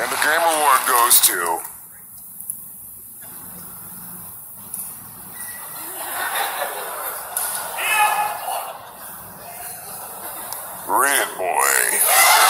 And the game award goes to. Red Boy.